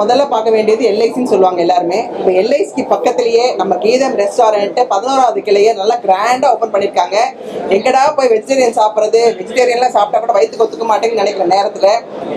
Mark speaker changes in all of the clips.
Speaker 1: முதல்ல பார்க்க வேண்டியது எல்ஐசின்னு சொல்லுவாங்க எல்லாருமே. இப்போ எல்ஐசிக்கு பக்கத்திலேயே நம்ம கீதம் ரெஸ்டாரண்ட் பதினோராவது கிளையே நல்லா கிராண்டாக ஓப்பன் பண்ணியிருக்காங்க எங்கடா போய் வெஜிடேரியன் சாப்பிட்றது? வெஜிடேரியன்லாம் சாப்பிட்டா கூட வயிற்றுக்கு ஒத்துக்க மாட்டேங்குன்னு நினைக்கிற நேரத்தில்.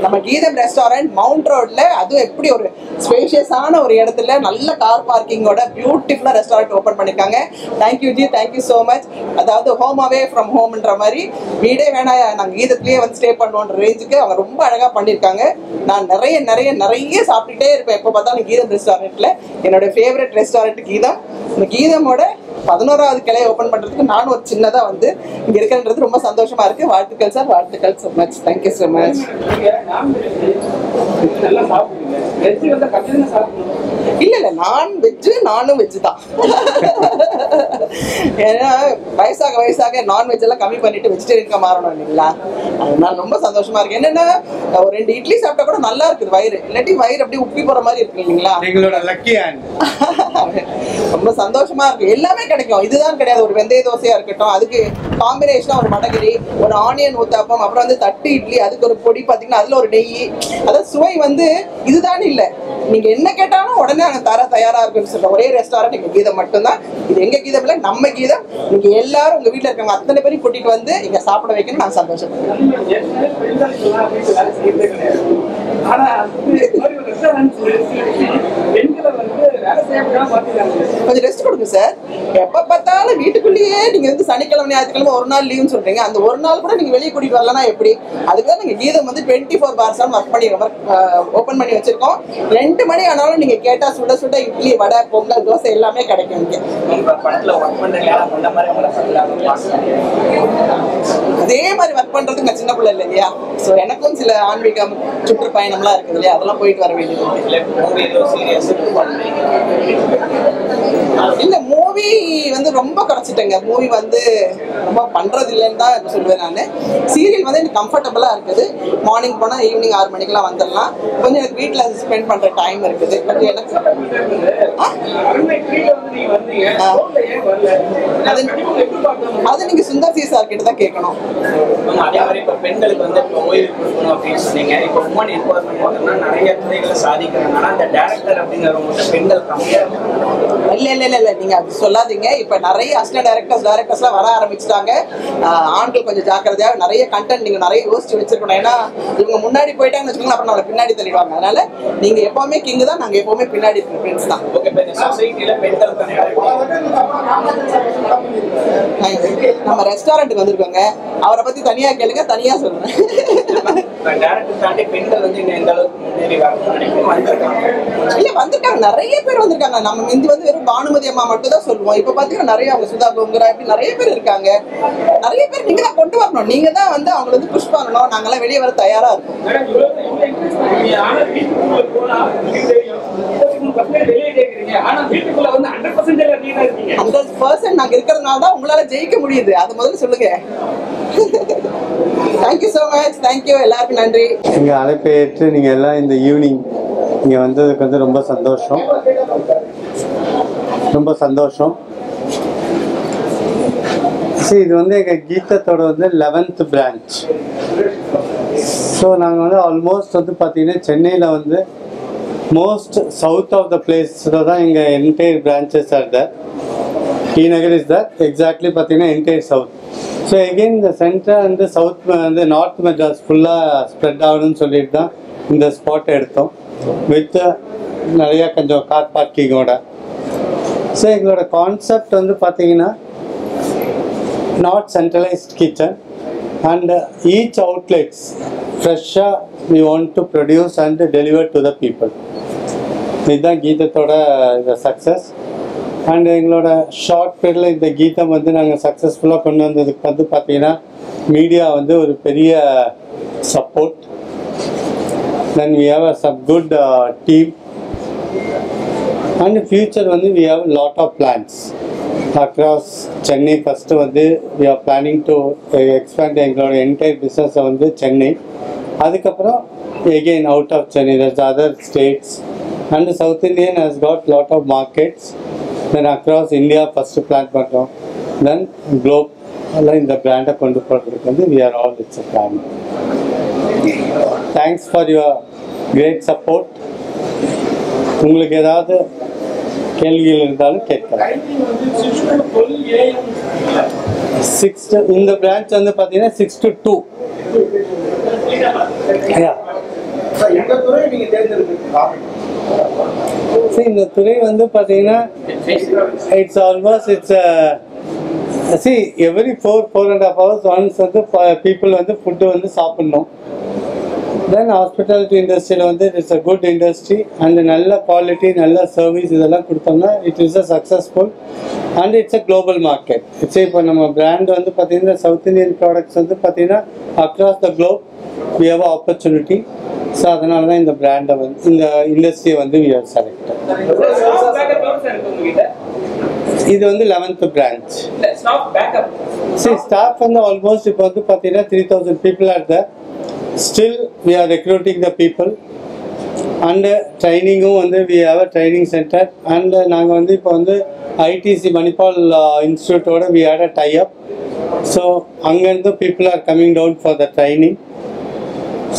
Speaker 1: நம்ம கீதம் ரெஸ்டாரண்ட் மவுண்ட் ரோட்ல அதுவும் எப்படி ஒரு ஸ்பேஷியஸான ஒரு இடத்துல நல்ல கார் பார்க்கிங்கோட பியூட்டிஃபுல்லாக ரெஸ்டாரண்ட் ஓப்பன் பண்ணிருக்காங்க. Thank you ji thank you so much அதாவது ஹோம் அவே ஃப்ரம் ஹோம்ன்ற மாதிரி வீடே வேணாம். நாங்கள் கீதத்துலேயே வந்து ஸ்டே பண்ணுவோன்ற ரேஞ்சுக்கு அவங்க ரொம்ப அழகாக பண்ணியிருக்காங்க நான் நிறைய நிறைய நிறைய சாப்பிட்டுட்டே இருப்பேன். எப்போ பார்த்தாலும் கீதம் ரெஸ்டாரண்ட்டில் என்னோட ஃபேவரட் ரெஸ்டாரண்ட் கீதம். இந்த கீதமோட பதினோராவது கிளையை ஓப்பன் பண்றதுக்கு நானும் ஒரு சின்னதா வந்து இங்க இருக்கிறன்றது ரொம்ப சந்தோஷமா இருக்கு. வாழ்த்துக்கள் சார் வாழ்த்துக்கள் so much thank you so much
Speaker 2: நல்லா சாப்பிடுங்க
Speaker 1: இல்ல இல்ல நான் வெஜ் நானும் வெஜ் தான். ஏன்னா வயசாக வயசாக நான்வெஜ் எல்லாம் கம்மி பண்ணிட்டு வெஜிடேரியனுக்கு மாறணும் இல்லைங்களா? அதனால ரொம்ப சந்தோஷமா இருக்கு. என்னன்னா ஒரு ரெண்டு இட்லி சாப்பிட்டா கூட நல்லா இருக்குது வயிறு. இல்லாட்டி வயிறு அப்படியே உப்பி போற மாதிரி இருக்கு இல்லைங்களா?
Speaker 3: எங்களோட லக்கி
Speaker 1: ரொம்ப சந்தோஷமா இருக்கு. எல்லாமே கிடைக்கும். இதுதான் கிடையாது. ஒரு வெந்தய தோசையா இருக்கட்டும் அதுக்கு காம்பினேஷனா ஒரு மடகிரி ஒரு ஆனியன் ஊத்தாப்பம் அப்புறம் வந்து தட்டு இட்லி அதுக்கு ஒரு பொடி பாத்தீங்கன்னா அதுல ஒரு நெய். அதாவது சுவை வந்து இதுதான் இல்ல. நீங்க என்ன கேட்டாலும் உடனே நாங்க தர தயாரா இருக்குன்னு சொல்ற ஒரே ரெஸ்டாரண்ட் எங்க கீதம் மட்டும்தான். இது எங்க கீதம் இல்லை நம்ம கீதம். நீங்கள் எல்லாரும் உங்க வீட்டில் இருக்கவங்க அத்தனை பேரும் கூட்டிகிட்டு வந்து இங்கே சாப்பிட வைக்கணும். நான் சந்தோஷப்படுறேன். கொஞ்சம் ரெஸ்ட் கொடுங்க சார் எப்ப பார்த்தாலும் வீட்டுக்குள்ளேயே நீங்க வந்து சனிக்கிழமை ஞாயிற்றுக்கிழமை ஒரு நாள் லீவுன்னு சொல்றீங்க. அந்த ஒரு நாள் கூட நீங்க வெளியே கூட்டிட்டு வரலனா எப்படி? அதுக்கு தான் நீங்க கீதம் வந்து டுவெண்ட்டி ஃபோர் பார்ஸ் ஒர்க் பண்ணி ஓப்பன் பண்ணி வச்சிருக்கோம். ரெண்டு மணி ஆனாலும் நீங்க கேட்டா சுட சுட இட்லி வடை பொங்கல் தோசை எல்லாமே கிடைக்கும் அதே மாதிரி ஒர்க் பண்றதுக்கு நான் சின்ன பிள்ளை இல்லை இல்லையா? ஸோ எனக்கும் சில ஆன்மீகம் சுற்றுப்பயணம்லாம் இருக்குது இல்லையா? அதெல்லாம் போயிட்டு வர வேண்டியது
Speaker 2: மூவி ஏதோ சீரியஸ்
Speaker 1: இல்ல மூவி வந்து ரொம்ப குறைச்சிட்டேங்க மூவி வந்து ரொம்ப பண்றது இல்லைன்னு தான் சொல்லுவேன் நான். சீரியல் வந்து எனக்கு கம்ஃபர்டபுளா இருக்குது. மார்னிங் போனா ஈவினிங் ஆறு மணிக்கெல்லாம் வந்துடலாம். கொஞ்சம் எனக்கு வீட்டில் ஸ்பெண்ட் பண்ற டைம் இருக்குது. பட் எனக்கு. அது அது நீங்க சுந்தர் சி சார் கிட்ட தான் கேட்கணும்.
Speaker 2: அதே மாதிரி இப்ப பெண்களுக்கு வந்து இப்போ ஓய்வு கொடுக்கணும் அப்படின்னு சொன்னீங்க. இப்போ உமன் எம்பவர்மெண்ட் பார்த்தோம்னா நிறைய துறைகளை சாதிக்கிறாங்க. ஆனா அந்த டேரக்டர் அப்படிங்கிறவங்க பெண்கள்
Speaker 1: இல்ல இல்ல இல்ல இல்ல. நீங்க அது சொல்லாதீங்க. இப்ப நிறைய அசிஸ்டன்ட் டைரக்டர்ஸ் டைரக்டர்ஸ்லாம் வர ஆரம்பிச்சிட்டாங்க. ஆண்கள் கொஞ்சம் ஜாக்கிரதையா நிறைய கண்டென்ட் நீங்க நிறைய யோசிச்சு வச்சிருக்கணும். ஏன்னா இவங்க முன்னாடி போயிட்டாங்கன்னு வச்சுக்கோங்க அப்புறம் நம்மளை பின்னாடி தள்ளிடுவாங்க. அதனால நீங்க எப்பவுமே கிங் தான் நாங்க எப்பவுமே பின்னாடி ஃப்ரெண்ட்ஸ் தான். நம்ம ரெஸ்டாரண்ட்டுக்கு வந்திருக்கோங்க. அவரை பத்தி தனியா கேளுங்க தனியா சொல்றேன்
Speaker 2: டேரக்டர் தாண்டி பெண்கள் வந்து அளவுக்கு முன்னேறி வந்திருக்காங்க.
Speaker 1: இல்ல வந்திருக்காங்க. நிறைய பேர் வந்திருக்காங்க. நம்ம முந்தி வந்து வெறும் பானுமதி அம்மா மட்டும் தான் சொல்லுவோம். இப்ப பாத்தீங்கன்னா நிறைய அவங்க சுதா கோங்கரா இப்படி நிறைய பேர் இருக்காங்க. நிறைய பேர் நீங்க தான் கொண்டு வரணும். நீங்க தான் வந்து அவங்களை வந்து புஷ் பண்ணணும். நாங்கெல்லாம் வெளியே வர தயாரா இருக்கோம்.
Speaker 2: பர்சன்ட் ஹண்ட்ரட் பர்சன்டேஜ் நீங்க
Speaker 1: இருக்கிறதுனால தான் உங்களால ஜெயிக்க முடியுது. அது முதல்ல சொல்லுங்க. தேங்க்யூ ஸோ மச் தேங்க்யூ எல்லாருக்கும் நன்றி.
Speaker 3: எங்கள் அழைப்பை ஏற்று நீங்கள் எல்லாம் இந்த ஈவினிங் இங்கே வந்ததுக்கு வந்து ரொம்ப சந்தோஷம். ரொம்ப சந்தோஷம். சரி இது வந்து எங்கள் கீதத்தோட வந்து லெவன்த் பிரான்ச் ஸோ நாங்கள் வந்து ஆல்மோஸ்ட் வந்து பார்த்தீங்கன்னா சென்னையில் வந்து மோஸ்ட் சவுத் ஆஃப் த பிளேஸில் தான் எங்கள் entire branches are there T Nagar is there exactly பார்த்தீங்கன்னா என்டையர் சவுத் ஸோ எகெயின் இந்த சென்டர் வந்து சவுத் வந்து நார்த் மெட்ராஸ் ஃபுல்லாக ஸ்ப்ரெட் ஆகணும்னு சொல்லிட்டு தான் இந்த ஸ்பாட்டை எடுத்தோம். வித் நிறையா கொஞ்சம் கார் பார்க்கிங்கோட ஸோ எங்களோட கான்செப்ட் வந்து பார்த்தீங்கன்னா not centralised kitchen and each outlets ஃப்ரெஷ்ஷாக we want to produce and deliver to the people இதுதான் கீதத்தோட இந்த சக்ஸஸ் அண்ட் எங்களோட ஷார்ட் பீரியடில் இந்த கீதம் வந்து நாங்கள் சக்ஸஸ்ஃபுல்லாக கொண்டு வந்ததுக்கு வந்து பார்த்தீங்கன்னா மீடியா வந்து ஒரு பெரிய support then we have a sub good team and future வந்து we have lot of plans across Chennai first வந்து we are planning to expand எங்களோட என்டையர் பிஸ்னஸை வந்து சென்னை அதுக்கப்புறம் again out of Chennai that's other states and south Indian has got lot of markets then across India first plan பண்ணுறோம் then globe எல்லாம் இந்த பிராண்டை கொண்டு போகிறதுக்கு வந்து we are all its plan thanks for your great support உங்களுக்கு ஏதாவது கேள்விகள் இருந்தாலும் கேட்கலாம். சிக்ஸ் இந்த பிரான்ச் வந்து பார்த்தீங்கன்னா சிக்ஸ் டு டூ இந்த துறை வந்து பார்த்தீங்கன்னா it's almost it's see every four four and half hours once வந்து பீப்புள் வந்து ஃபுட்டு வந்து சாப்பிடணும். தென் ஹாஸ்பிட்டாலிட்டி இண்டஸ்ட்ரியில் வந்து it's a good industry and நல்ல குவாலிட்டி நல்ல சர்வீஸ் இதெல்லாம் கொடுத்தோம்னா it is a successful and it's a global market it's இப்போ நம்ம பிராண்ட் வந்து பார்த்தீங்கன்னா சவுத் இந்தியன் ப்ராடக்ட்ஸ் வந்து பார்த்தீங்கன்னா across the globe we have opportunity so அதனால தான் இந்த பிராண்டை வந்து இந்த இண்டஸ்ட்ரியை வந்து வி ஹவ் செலக்ட் இது வந்து லெவன்த் பிரான்ச் சரி ஸ்டாஃப் வந்து ஆல்மோஸ்ட் இப்போ வந்து பார்த்தீங்கன்னா three thousand people are the still we are recruiting the people and ட்ரைனிங்கும் வந்து we have a training centre and நாங்கள் வந்து இப்போ வந்து ITC Manipal இன்ஸ்டியூட்டோட we had a tie up so அங்கேருந்து people are coming down for the training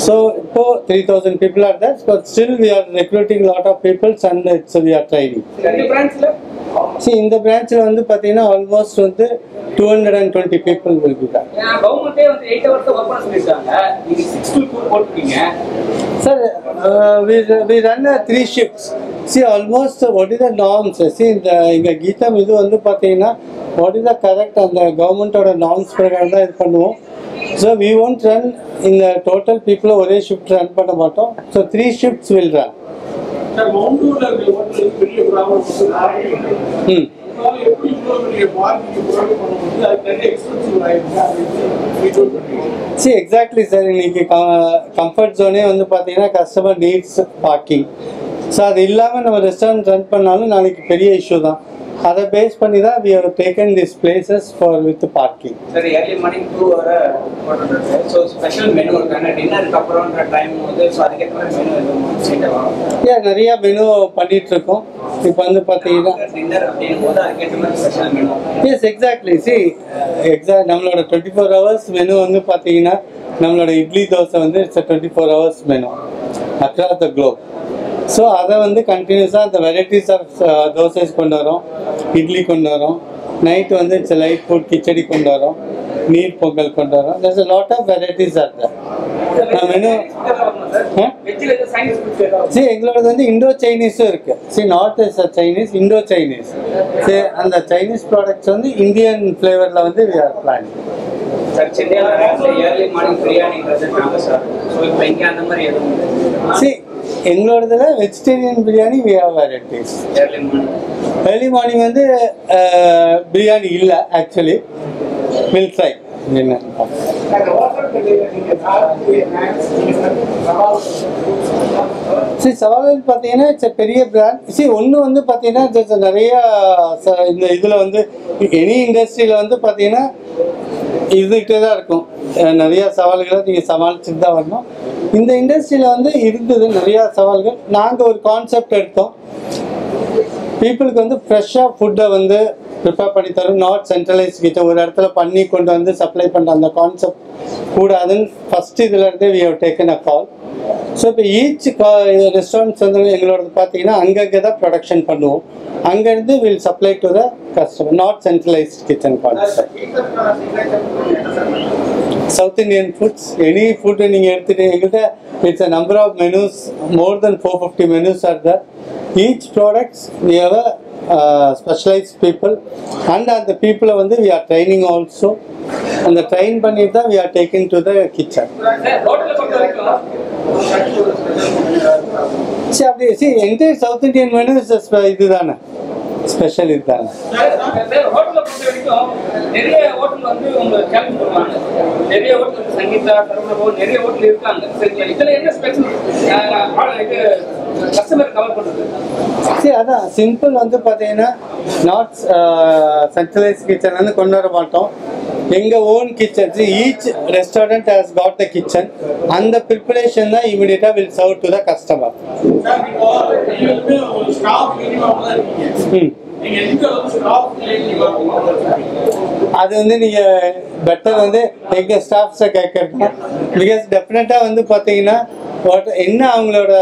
Speaker 3: so இப்போ three thousand people are that but still we are recruiting lot of peoples and it's we are training see இந்த பிரான்ச்சில் வந்து பார்த்தீங்கன்னா almost வந்து two hundred and twenty people will be தான்
Speaker 2: வந்து eight hours work பண்ண சொல்லியிருக்காங்க. நீங்க சிக்ஸ் டு டூ போட்டுருக்கீங்க.
Speaker 3: Sir, we, we run uh, three shifts. See, almost uh, what is the norms? See, இந்த இங்கே கீதம் இது வந்து பார்த்தீங்கன்னா வாட் இஸ் த கரெக்ட் அந்த கவர்மெண்ட்டோட நார்ம்ஸ் பிரகாரம் தான் இது பண்ணுவோம். ஸோ வி ஒன்ட் ரன் இந்த டோட்டல் பீப்புளை ஒரே ஷிஃப்ட் ரன் பண்ண மாட்டோம்.
Speaker 4: So three shifts will run
Speaker 3: ம். சி எக்ஸாக்ட்லி சார் இன்னைக்கு கம்ஃபர்ட் ஜோனே வந்து பார்த்தீங்கன்னா கஸ்டமர் நீட்ஸ் பார்க்கிங் ஸோ அது இல்லாமல் நம்ம ரெஸ்டாரண்ட் ரன் பண்ணாலும் நாளைக்கு பெரிய இஷ்யூ தான். அதை பேஸ் பண்ணி தான் we have taken this places for with parking
Speaker 2: சரி ஏர்லி மார்னிங் டூ வர ஸோ ஸ்பெஷல் மெனு இருக்காங்க டின்னருக்கு அப்புறம்ன்ற டைம் வந்து ஸோ அதுக்கேற்ற மெனு எதுவும்
Speaker 3: ஏன் நிறைய மெனு பண்ணிட்டு இருக்கோம். இப்போ வந்து பார்த்தீங்கன்னா
Speaker 2: டின்னர் அப்படின்னும் போது அதுக்கேற்ற மாதிரி special menu
Speaker 3: yes exactly see exact நம்மளோட டுவெண்ட்டி ஃபோர் ஹவர்ஸ் மெனு வந்து பார்த்தீங்கன்னா நம்மளோட இட்லி தோசை வந்து it's twenty four hours menu across the globe so அதை வந்து கண்டினியூஸாக அந்த வெரைட்டிஸ் ஆஃப் தோசைஸ் கொண்டு வரோம். இட்லி கொண்டு வரோம். நைட் வந்து லைட் ஃபுட் கிச்சடி கொண்டு வரோம். நீர் பொங்கல் கொண்டு வரோம். There's a lot of varieties are there. Menu ஆ?
Speaker 2: வெஜ்ஜில் எதுவும் சைனீஸ் ஃபுட்ஸ் ஏதாவது
Speaker 3: சரி எங்களோடது வந்து இண்டோ சைனீஸும் இருக்கு. சரி north is Chinese Indo Chinese சரி அந்த சைனீஸ் ப்ராடக்ட்ஸ் வந்து இந்தியன் ஃப்ளேவரில் வந்து we are plan
Speaker 2: sir
Speaker 3: எங்களோடதுல vegetarian biryani we
Speaker 2: have varieties
Speaker 3: early morning வந்து பிரியாணி இல்லை ஆக்சுவலி வில் ட்ரை என்ன? சரி சவால்கள் பார்த்தீங்கன்னா இட்ஸ் பெரிய பிராண்ட் சரி ஒன்று வந்து பார்த்தீங்கன்னா நிறைய இந்த இதில் வந்து எனி இண்டஸ்ட்ரியில் வந்து பார்த்தீங்கன்னா இருந்துகிட்டே தான் இருக்கும் நிறையா சவால்களை நீங்கள் சமாளிச்சுட்டு தான் வரணும். இந்த இண்டஸ்ட்ரியில் வந்து இருந்தது நிறையா சவால்கள். நாங்கள் ஒரு கான்செப்ட் எடுத்தோம். பீப்புளுக்கு வந்து ஃப்ரெஷ்ஷாக ஃபுட்டை வந்து ப்ரிப்பேர் பண்ணி தரும் நாட் சென்ட்ரலைஸ் கிட்ட ஒரு இடத்துல பண்ணி கொண்டு வந்து சப்ளை பண்ணுற அந்த கான்செப்ட் கூடாதுன்னு ஃபஸ்ட் இதில் இருந்தே we have taken a call so இப்போ ஈச் கா ரெஸ்டாரண்ட்ஸ் வந்து எங்களோடது பார்த்தீங்கன்னா அங்கங்கே தான் ப்ரொடக்ஷன் பண்ணுவோம். அங்கேருந்து will supply to the customer not centralised kitchen concept south Indian foods any food நீங்கள் எடுத்துகிட்டு எங்கள்கிட்ட it's a number of menus more then four fifty menus are there each products we have specialised people and அந்த பீப்புளை வந்து we are training also அந்த train பண்ணிட்டு தான் we are taking
Speaker 2: to the kitchen
Speaker 3: சரி அப்படி see entire south Indian menu இதுதானே special இதுதானே
Speaker 2: நிறைய ஹோட்டல் வந்து உங்க பண்ணுவாங்க நிறைய ஹோட்டல் சங்கீதா சரவணபவன் நிறைய ஹோட்டல் இருக்காங்க சரிங்களா இதுல என்ன ஸ்பெஷல் இது
Speaker 3: சரி அதான் சிம்பிள் வந்து பார்த்தீங்கன்னா நாட் சென்ட்ரலைஸ் கிச்சன் வந்து கொண்டு வர மாட்டோம். எங்கள் own kitchen each restaurant has got the kitchen அந்த ப்ரிப்பரேஷன் தான் இமீடியட்டாக
Speaker 4: will serve to the customer
Speaker 3: ம் அது வந்து நீங்கள் பெட்டர் வந்து எங்கள் ஸ்டாஃப்ஸை கேட்கறது பிகாஸ் டெஃபினட்டாக வந்து பார்த்தீங்கன்னா பட் என்ன அவங்களோட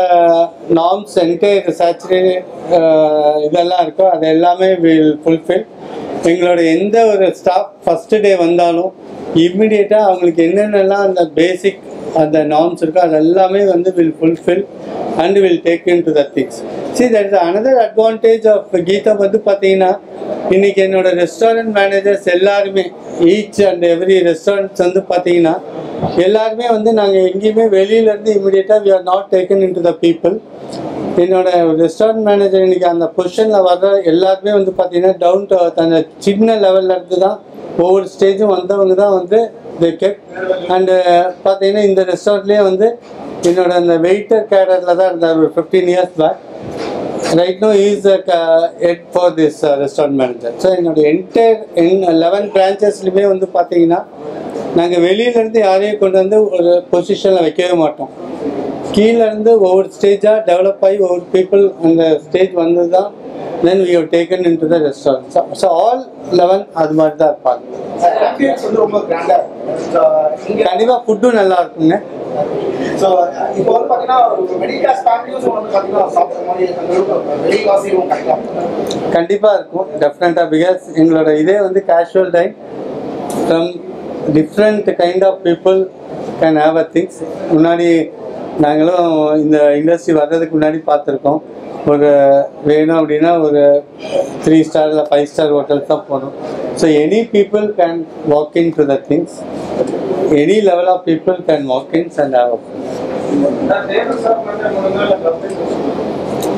Speaker 3: நார்ம்ஸ் சென்ட்டு சேச்சுரே இதெல்லாம் இருக்கோ அது எல்லாமே வில் ஃபுல்ஃபில் எங்களோட எந்த ஒரு ஸ்டாஃப் ஃபஸ்ட்டு டே வந்தாலும் இம்மிடியேட்டாக அவங்களுக்கு என்னென்னலாம் அந்த பேசிக் அந்த நார்ம்ஸ் இருக்கோ அது எல்லாமே வந்து will fulfil and will take in to the things see that is another advantage of Geetham வந்து பார்த்தீங்கன்னா இன்னைக்கு என்னோட ரெஸ்டாரண்ட் மேனேஜர்ஸ் எல்லாருமே ஈச் அண்ட் எவ்ரி ரெஸ்டாரண்ட்ஸ் வந்து பார்த்தீங்கன்னா எல்லாருமே வந்து நாங்கள் எங்கேயுமே வெளியிலேருந்து இமீடியட்டாக we are not taken in to the people என்னோட ரெஸ்டாரண்ட் மேனேஜர் இன்னைக்கு அந்த பொசிஷனில் வர்ற எல்லாருமே வந்து பார்த்தீங்கன்னா டவுன் டு அந்த சின்ன லெவலில் இருந்து தான் ஒவ்வொரு ஸ்டேஜும் வந்தவங்க தான் வந்து தே கெட் அண்டு uh, பார்த்தீங்கன்னா இந்த ரெஸ்டாரண்ட்லேயே வந்து என்னோட அந்த வெயிட்டர் கேடரில் தான் இருந்தார் ஒரு fifteen years back right no is head for this restaurant manager so என்னோட என்டையர் என் லெவன் பிரான்ச்சஸ்லையுமே வந்து பார்த்தீங்கன்னா நாங்கள் வெளியிலேருந்து யாரையும் கொண்டு வந்து ஒரு பொசிஷனில் வைக்கவே மாட்டோம். கீழேருந்து ஒவ்வொரு ஸ்டேஜாக டெவலப் ஆகி ஒவ்வொரு பீப்புள் அந்த ஸ்டேஜ் வந்து தான் then we have taken in to the restaurant so all eleven அது மாதிரி தான் இருப்பாங்க கண்டிப்பாக ஃபுட்டும் நல்லா இருக்குங்க
Speaker 4: ஸோ இப்போ வந்து பார்த்தீங்கன்னா ஒரு மிடில் கிளாஸ் ஃபேமிலியும் வந்து பார்த்தீங்கன்னா சாப்பிட்ற மாதிரி அந்த அளவுக்கு வெளிவாசியும் கிடைக்கும்
Speaker 3: கண்டிப்பாக இருக்கும் டெஃபினட்டாக பிகாஸ் எங்களோட இதே வந்து casual time from different kind of people can have a things முன்னாடி நாங்களும் இந்த இண்டஸ்ட்ரி வர்றதுக்கு முன்னாடி பார்த்துருக்கோம். ஒரு வேணும் அப்படின்னா ஒரு த்ரீ ஸ்டார் இல்லை ஃபைவ் ஸ்டார் ஹோட்டல்ஸ் தான் போகணும். So any people can walk in to the things any level of people can walk ins and have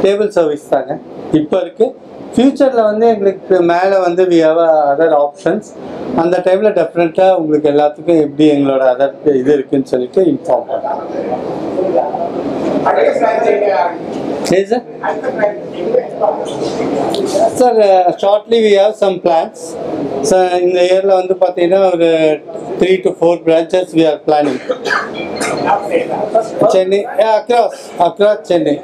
Speaker 3: table service தாங்க. இப்போ இருக்குது ஃப்யூச்சரில் வந்து எங்களுக்கு மேலே வந்து வி ஹவ் அதர் ஆப்ஷன்ஸ் அந்த டைமில் டெஃபினட்டாக உங்களுக்கு எல்லாத்துக்கும் எப்படி எங்களோட அதர் இது இருக்குன்னு சொல்லிட்டு இன்ஃபார்ம் பண்ணுறோம் சரி sir sir shortly we have some plans sir இந்த இயரில் வந்து பார்த்தீங்கன்னா ஒரு three to four branches we are planning Chennai across across Chennai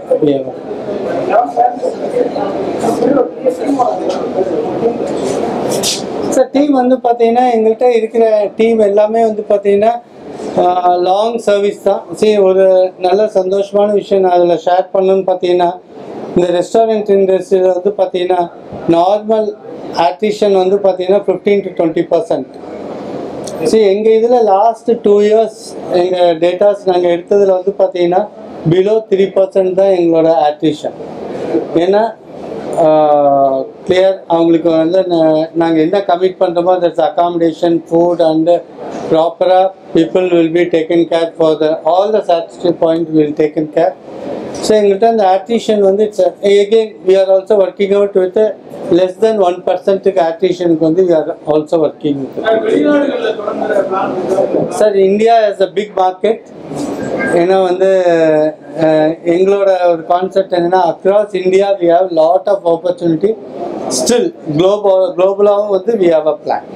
Speaker 3: sir team வந்து பார்த்தீங்கன்னா எங்கள்கிட்ட இருக்கிற டீம் எல்லாமே வந்து பார்த்தீங்கன்னா லாங் சர்வீஸ் தான். சரி ஒரு நல்ல சந்தோஷமான விஷயம் நான் அதில் ஷேர் பண்ணணும்னு பார்த்தீங்கன்னா இந்த ரெஸ்டாரண்ட் இண்டஸ்ட்ரியில் வந்து பார்த்தீங்கன்னா நார்மல் ஆர்டிஷன் வந்து பார்த்தீங்கன்னா ஃபிஃப்டீன் டு டுவெண்ட்டி பர்சன்ட் சரி எங்கள் இதில் லாஸ்ட் டூ இயர்ஸ் எங்கள் டேட்டாஸ் நாங்கள் எடுத்ததில் வந்து பார்த்தீங்கன்னா பிலோ த்ரீ பர்சன்ட் தான் எங்களோட ஆர்டிஷன் ஏன்னா கிளியர் அவங்களுக்கு வந்து நாங்கள் என்ன கமிட் பண்ணுறோமோ தட்ஸ் அகாமடேஷன் ஃபுட் அண்டு ப்ராப்பராக people will be taken care for the all the satisfy point will taken care so எங்கள்கிட்ட அந்த ஆர்டிஷியன் வந்து it's again we are also working out with less than one பர்சன்ட்டுக்கு ஆர்டிஷியனுக்கு வந்து we
Speaker 4: are also working
Speaker 3: sir India is a big market ஏன்னா வந்து எங்களோட ஒரு கான்செப்ட் என்னன்னா across India we have lot of opportunity still Globo குளோபலாகவும் வந்து we have a plan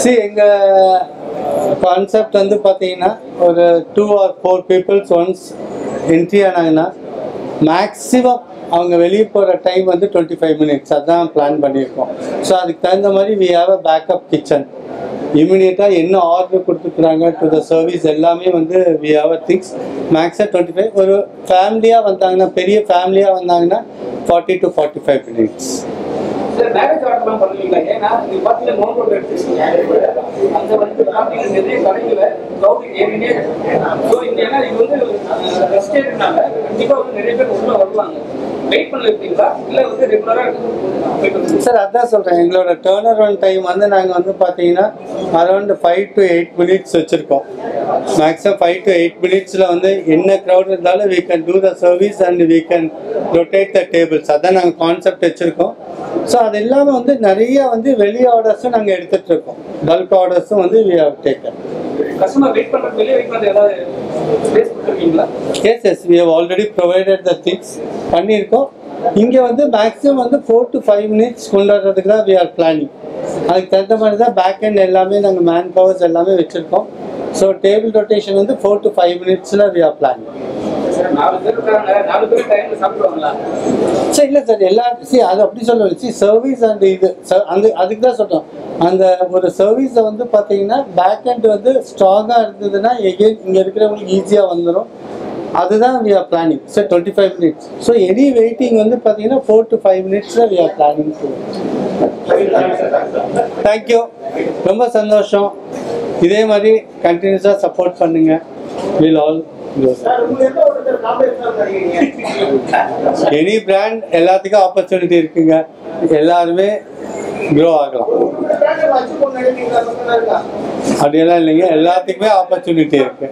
Speaker 3: see எங்கள் கான்செப்ட் வந்து பார்த்தீங்கன்னா ஒரு two or four peoples once entry ஆனாங்கன்னா maximum அவங்க வெளியே போகிற டைம் வந்து டுவெண்ட்டி ஃபைவ் மினிட்ஸ் அதான் பிளான் பண்ணியிருக்கோம். ஸோ அதுக்கு தகுந்த மாதிரி we have a backup kitchen இமீடியட்டாக என்ன ஆர்டர் கொடுத்துருக்குறாங்க டு த சர்வீஸ் எல்லாமே வந்து வி ஹாவ் திங்ஸ் மேக்ஸாக டுவெண்ட்டி ஃபைவ் ஒரு ஃபேமிலியாக வந்தாங்கன்னா பெரிய ஃபேமிலியாக வந்தாங்கன்னா forty to forty five
Speaker 2: minutes marriage ஆர்டர்லாம் பண்ணுவீங்களா? ஏன்னா நீங்க பாத்தீங்கன்னா எடுத்துருக்கீங்க. வந்து பாத்தீங்கன்னா நிறைய கடைகளை ஸோ ஏன்னா இது வந்து கண்டிப்பா வந்து நிறைய பேர் உள்ள வருவாங்க. வெயிட் பண்ண வந்து
Speaker 3: சார் அதான் சொல்கிறேன் எங்களோட டேர்ன் ஒன் டைம் வந்து நாங்கள் வந்து பார்த்தீங்கன்னா around five to eight minutes வச்சுருக்கோம். மேக்ஸிமம் ஃபைவ் டு எயிட் மினிட்ஸில் வந்து என்ன க்ரௌட் இருந்தாலும் we can do the service and we can rotate the tables அதான் நாங்கள் கான்செப்ட் வச்சுருக்கோம். ஸோ அது இல்லாமல் வந்து நிறைய வந்து வெளி ஆர்டர்ஸும் நாங்கள் எடுத்துகிட்டு இருக்கோம். பல்க் ஆர்டர்ஸும் வந்து we have taken
Speaker 2: customer wait பண்றது வெளியே வெயிட் பண்றது ஏதாவது space கொடுத்துருக்கீங்களா?
Speaker 3: Yes yes we have already provided the things பண்ணியிருக்கோம். இங்கே வந்து மேக்ஸிமம் வந்து ஃபோர் டு ஃபைவ் மினிட்ஸ் கொண்டு வர்றதுக்கு தான் வி ஆர் பிளானிங் அதுக்கு தகுந்த மாதிரி தான் பேக் அண்ட் எல்லாமே நாங்கள் மேன் பவர்ஸ் எல்லாமே வச்சுருக்கோம். ஸோ டேபிள் ரொட்டேஷன் வந்து ஃபோர் டு ஃபைவ் மினிட்ஸில் வி ஆர் பிளானிங் சரி இல்லை சார் எல்லா see அது அப்படி சொல்ல சி சர்வீஸ் அந்த இது ச- அந்த அதுக்கு தான் சொல்கிறோம் அந்த ஒரு சர்வீஸை வந்து பார்த்தீங்கன்னா பேக் end வந்து ஸ்ட்ராங்காக இருந்ததுன்னா எகெயின் இங்கே இருக்கிறவங்களுக்கு ஈஸியாக வந்துடும் அதுதான் we are planning sir twenty five minutes so any waiting வந்து பார்த்தீங்கன்னா ஃபோர் டு ஃபைவ் மினிட்ஸில் we are planning thank you ரொம்ப சந்தோஷம். இதே மாதிரி கண்டினியூஸாக சப்போர்ட் பண்ணுங்க. வில் ஆல்
Speaker 4: சார் உங்களுக்கு எந்த ஒரு காம்படிஷன் தருவீங்க
Speaker 3: எனி பிராண்ட் எல்லாத்துக்கும் ஆப்பர்ச்சுனிட்டி இருக்குங்க எல்லாருமே க்ரோ ஆகலாம்
Speaker 4: உங்க brand அ அச்சீவ் பண்ண நினைக்கிறீங்களா சொன்னா இருக்கா
Speaker 3: அப்படியெல்லாம் இல்லைங்க எல்லாத்துக்குமே ஆப்பர்ச்சுனிட்டி இருக்கு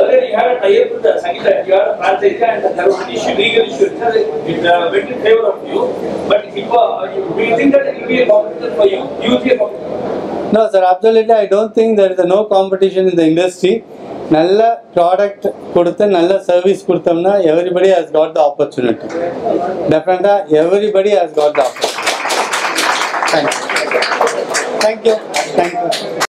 Speaker 2: Earlier you had a tie-up with the Sangeeta, you had a franchise and there was an issue, legal issue, it has- it uh, went in favor of you. But if, uh, you, do you think that it will be a competitor for you? You will be a competitor?
Speaker 3: No sir absolutely I don't think there is no competition in the industry நல்ல product கொடுத்து நல்ல service கொடுத்தோம்னா everybody has got the opportunity டெஃபினட்டாக everybody has got the opportunity thank you thank you thank you